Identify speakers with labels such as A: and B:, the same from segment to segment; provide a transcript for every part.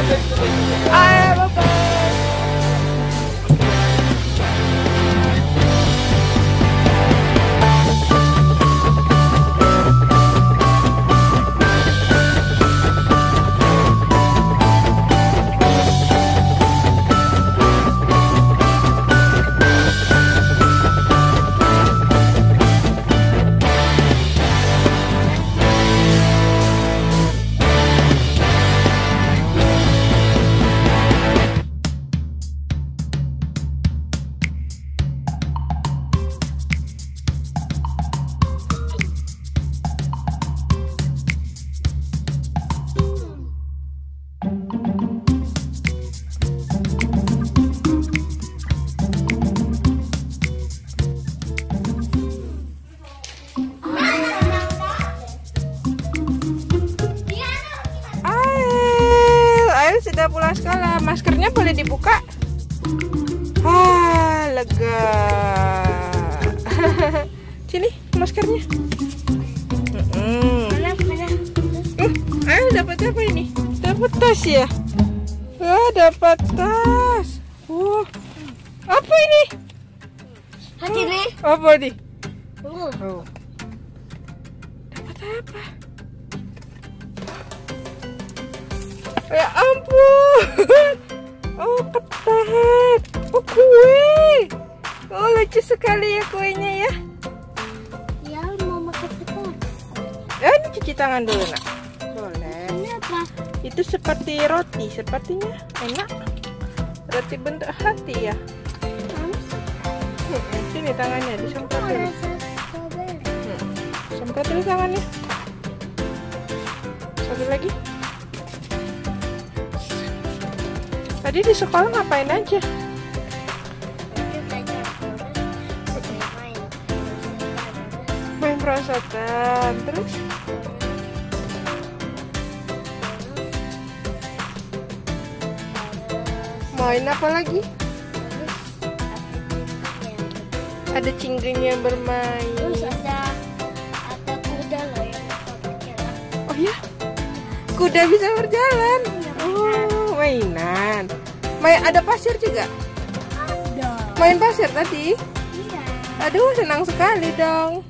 A: I sekolah. Maskernya boleh dibuka? Ah, lega. Sini maskernya. Mm-mm. Uh, Ail dapat apa ini? Dapat tas ya? Wah, dapat tas. Wah, apa ini?
B: Hati nih.
A: Apa nih?
B: Tunggu.
A: Oh. Dapat apa? Ya ampun. Oh, ketat. Oh, kue. Oh, lucu sekali ya kuenya ya.
B: Ya mau makan sekarang.
A: Ya, ini cuci tangan dulu, Nak. Boleh.
B: Ini apa?
A: Itu seperti roti, sepertinya enak. Roti bentuk hati ya. Hmm, Sini tangannya, disemprot dulu. Hmm, Semprot dulu tangannya. Satu lagi. Tadi di sekolah ngapain aja?
B: Main.
A: Perosotan, terus main apa lagi? Ada cinggungnya bermain.
B: Terus ada ada kuda loh yang berjalan.
A: Oh ya, kuda bisa berjalan. Oh, mainan. Main ada pasir juga.
B: Ada.
A: Main pasir tadi.
B: Iya.
A: Aduh, senang sekali dong.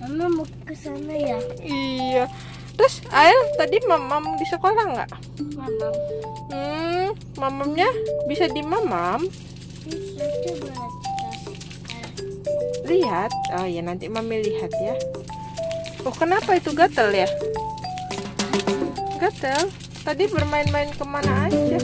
B: Mama mau ke sana ya.
A: Iya. Terus Ael tadi mamam di sekolah nggak?
B: Mama.
A: Hmm, mamamnya bisa di mamam.
B: Bisa coba kita.
A: Lihat. Oh ya nanti mami lihat ya. Oh kenapa itu gatel ya? Gatel. Tadi bermain-main ke mana aja?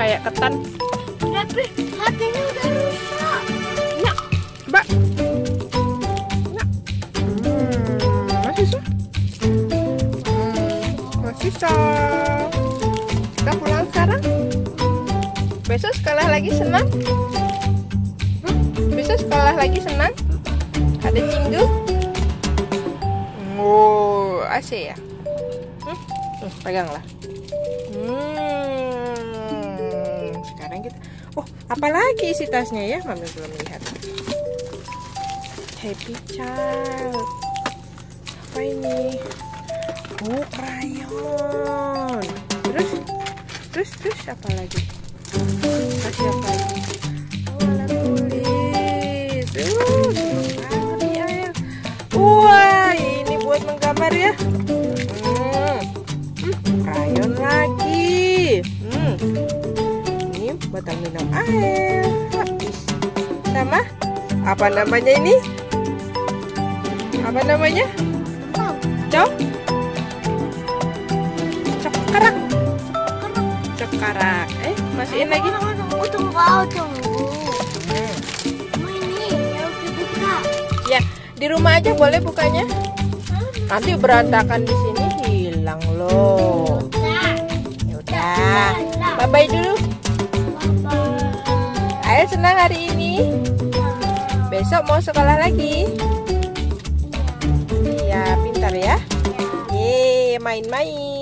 A: Kayak ketan.
B: Tapi hatinya udah rusak.
A: Nak, coba. Nak. Hmm, masih susah. Ciao. Kita pulang sekarang. Besok sekolah lagi senang? Besok sekolah lagi senang? Ada cinggu? Oh, AC ya? Hmm? Peganglah. Hmm, sekarang kita. Oh, apalagi isi tasnya ya? Mami belum lihat. Happy Child. Apa ini? Oh, krayon. Terus, terus, terus apa lagi? Kasih apa lagi? Oh. Uh. Wah, ini buat menggambar ya. Air. Sama? Apa namanya ini? Apa namanya? Cok? Cok karak. Cok karak. Eh, masukin lagi.
B: Tunggu, tunggu, tunggu.
A: Ya, di rumah aja boleh bukanya. Nanti berantakan di sini hilang loh. Ya udah. Bye bye dulu. Ayo senang hari ini. Besok mau sekolah lagi. Ya, pintar ya. Yeay, main-main.